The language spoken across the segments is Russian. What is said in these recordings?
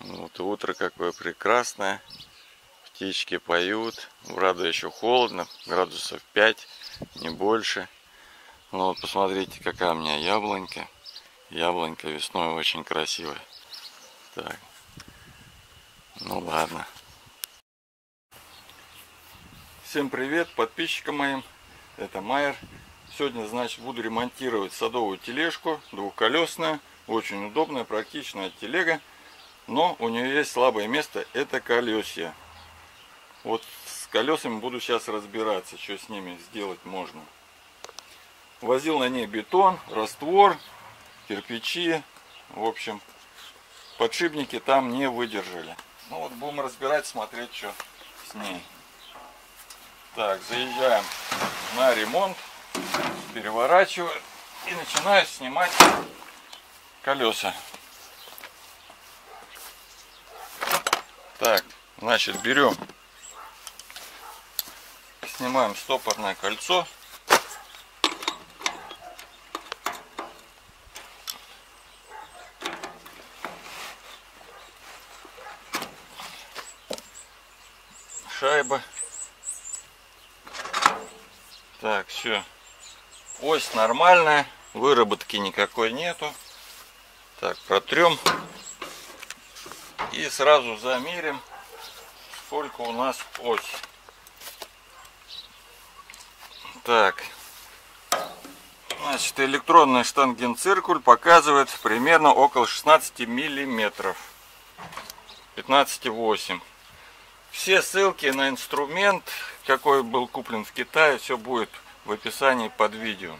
Вот утро какое прекрасное. Птички поют. Правда еще холодно, градусов 5, не больше. Ну вот посмотрите, какая у меня яблонька. Яблонька весной очень красивая. Так. Ну ладно. Всем привет подписчикам моим. Это Майер. Сегодня, значит, буду ремонтировать садовую тележку, двухколесная, очень удобная, практичная телега. Но у нее есть слабое место, это колесья. Вот с колесами буду сейчас разбираться, что с ними сделать можно. Возил на ней бетон, раствор, кирпичи. В общем, подшипники там не выдержали. Ну вот будем разбирать, смотреть, что с ней. Так, заезжаем на ремонт, переворачиваю и начинаю снимать колеса. Так, значит, берем, снимаем стопорное кольцо. Шайба. Так, все. Ось нормальная, выработки никакой нету. Так, протрем. И сразу замерим, сколько у нас ось. Так. Значит, электронный штангенциркуль показывает примерно около 16 миллиметров. 15,8. Все ссылки на инструмент, какой был куплен в Китае, все будет в описании под видео.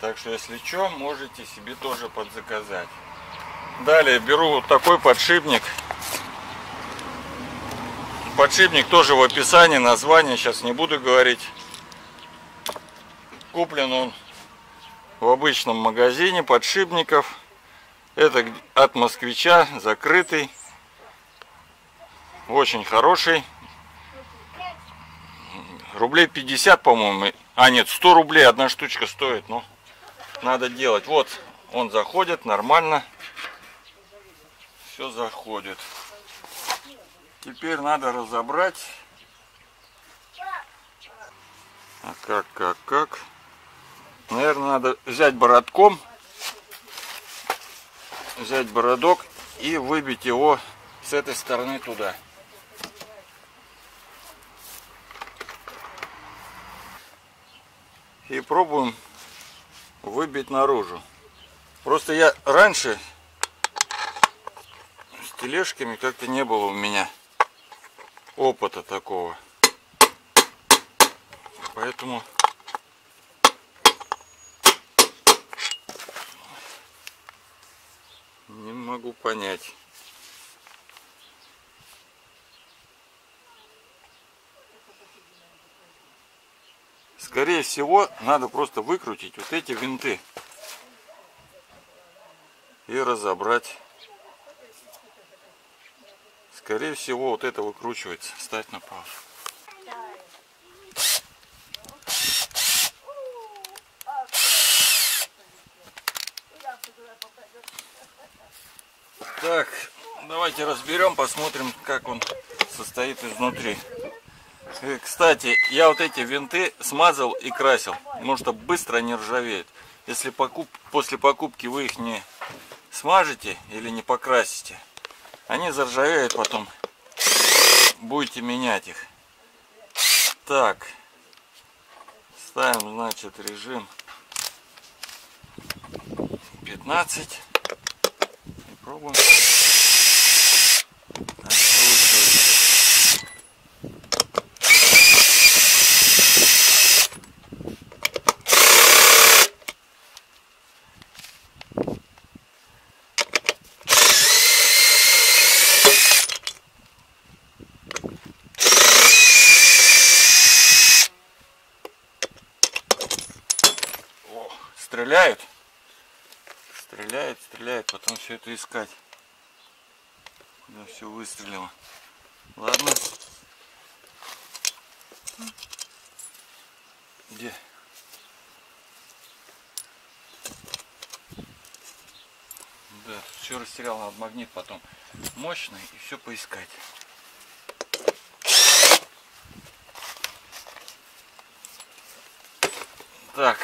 Так что, если что, можете себе тоже подзаказать. Далее беру вот такой подшипник. Подшипник тоже в описании, название сейчас не буду говорить. Куплен он в обычном магазине подшипников. Это от москвича, закрытый. Очень хороший. Рублей 50, по-моему. А, нет, 100 рублей одна штучка стоит. Но надо делать. Вот, он заходит нормально. Все заходит. Теперь надо разобрать. А как, как, как? Наверное, надо взять бородком. Взять бородок и выбить его с этой стороны туда. и пробуем выбить наружу. Просто я раньше тележками как-то не было у меня опыта такого. Поэтому не могу понять. Скорее всего, надо просто выкрутить вот эти винты и разобрать. Скорее всего, вот это выкручивается. Ставь на паузу. Так, давайте разберем, посмотрим, как он состоит изнутри. Э, кстати, я вот эти винты смазал и красил, потому что быстро не ржавеют. Если покуп... после покупки вы их не смажете или не покрасите, они заржавеют потом. Будете менять их. Так. Ставим, значит, режим 15. И пробуем. Это искать. Все выстрелило. Ладно. Где? Да, все растерял, надо магнит потом мощный и все поискать. Так,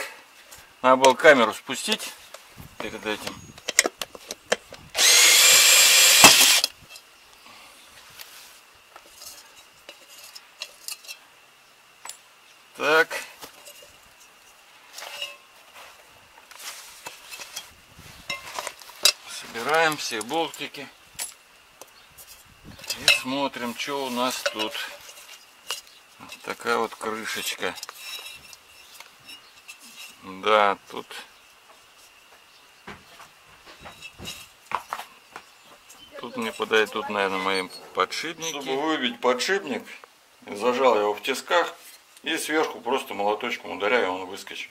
надо было камеру спустить перед этим. Так. Собираем все болтики. И смотрим, что у нас тут. Вот такая вот крышечка. Да, тут Тут мне подойдут, наверное, мои подшипники. Чтобы выбить подшипник, зажал его в тисках и сверху просто молоточком ударяю, он выскочит.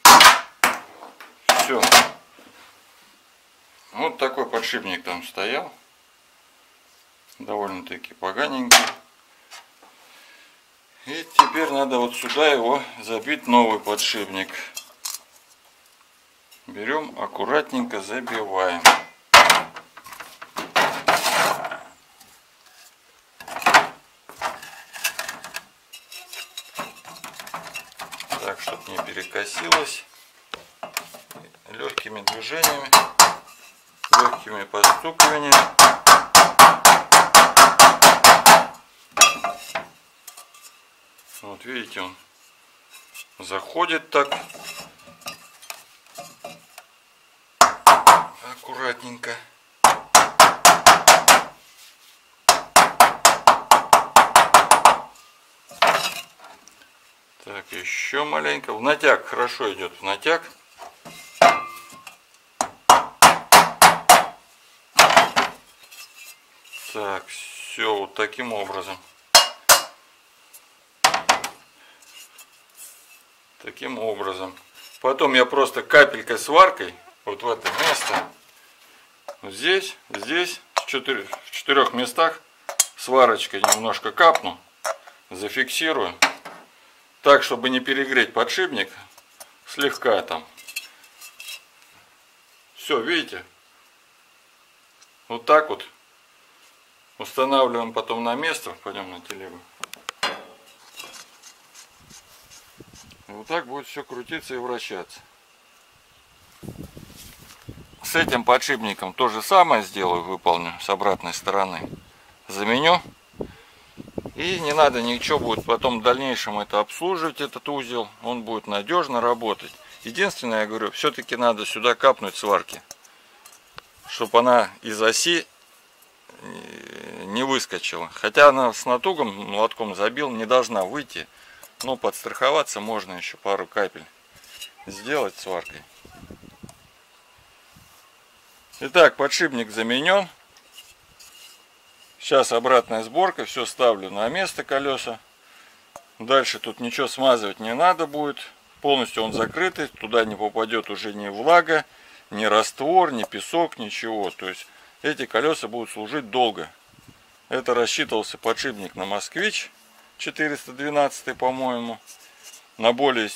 Все. Вот такой подшипник там стоял. Довольно-таки поганенький. И теперь надо вот сюда его забить новый подшипник. Берем аккуратненько забиваем. Так, чтобы не перекосилось. Легкими движениями, легкими постукиваниями. Вот видите, он заходит так аккуратненько. Так, еще маленько. В натяг хорошо идет в натяг. Так, все вот таким образом. Таким образом. Потом я просто капелькой сваркой вот в это место, вот здесь, здесь, в четырех, в четырех местах сварочкой немножко капну, зафиксирую так, чтобы не перегреть подшипник, слегка там. Все, видите? Вот так вот устанавливаем потом на место, пойдем на телегу. Вот так будет все крутиться и вращаться. С этим подшипником то же самое сделаю, выполню с обратной стороны. Заменю и не надо ничего будет потом в дальнейшем это обслуживать, этот узел. Он будет надежно работать. Единственное, я говорю, все-таки надо сюда капнуть сварки. Чтобы она из оси не выскочила. Хотя она с натугом, молотком забил, не должна выйти. Но подстраховаться можно еще пару капель сделать сваркой. Итак, подшипник заменен. Сейчас обратная сборка, все ставлю на место колеса. Дальше тут ничего смазывать не надо будет. Полностью он закрытый, туда не попадет уже ни влага, ни раствор, ни песок, ничего. То есть эти колеса будут служить долго. Это рассчитывался подшипник на Москвич 412 по-моему. На более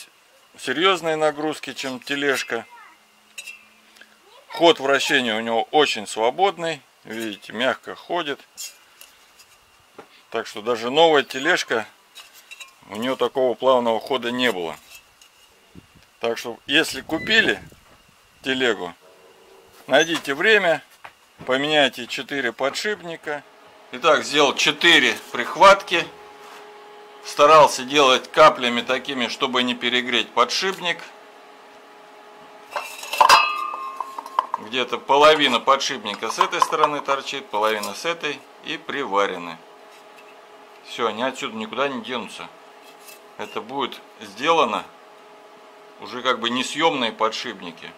серьезные нагрузки, чем тележка. Ход вращения у него очень свободный. Видите, мягко ходит. Так что даже новая тележка, у нее такого плавного хода не было. Так что, если купили телегу, найдите время, поменяйте 4 подшипника. Итак, сделал 4 прихватки. Старался делать каплями такими, чтобы не перегреть подшипник. Где-то половина подшипника с этой стороны торчит, половина с этой и приварены. Все, они отсюда никуда не денутся. Это будет сделано уже как бы несъемные подшипники.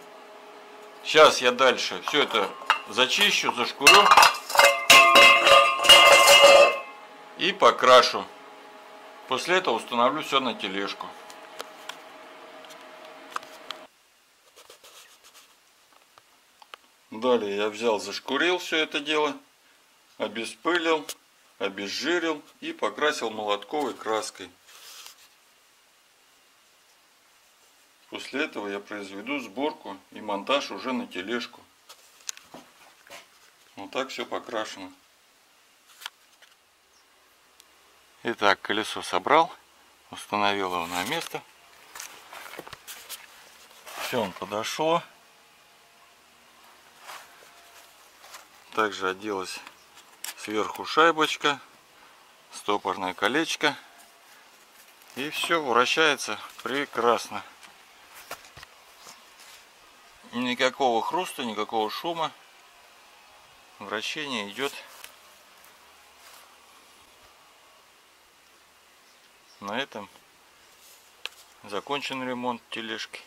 Сейчас я дальше все это зачищу, зашкурю и покрашу. После этого установлю все на тележку. Далее я взял, зашкурил все это дело, обеспылил обезжирил и покрасил молотковой краской. После этого я произведу сборку и монтаж уже на тележку. Вот так все покрашено. Итак, колесо собрал, установил его на место. Все, он подошло. Также оделась сверху шайбочка, стопорное колечко. И все вращается прекрасно. Никакого хруста, никакого шума. Вращение идет на этом. Закончен ремонт тележки